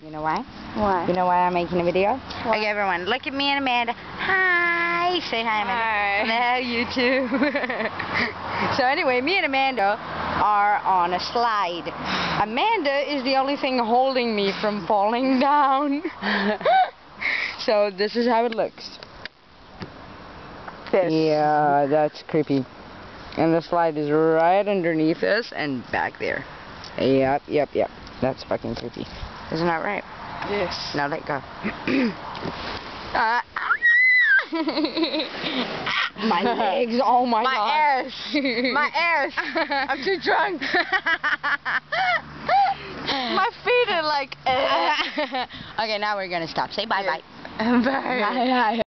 You know why? Why? You know why I'm making a video? Why? Okay, everyone, look at me and Amanda. Hi! Say hi, Amanda. Hi. Hello, you too. so anyway, me and Amanda are on a slide. Amanda is the only thing holding me from falling down. so this is how it looks. This. Yeah, that's creepy. And the slide is right underneath us and back there. Yep, yep, yep. That's fucking creepy. Isn't that right? Yes. Now let go. uh, my legs, oh my, My god. ass. My ass. I'm too drunk. My feet are like. eh. okay, now we're gonna stop. Say bye bye bye. Bye. bye.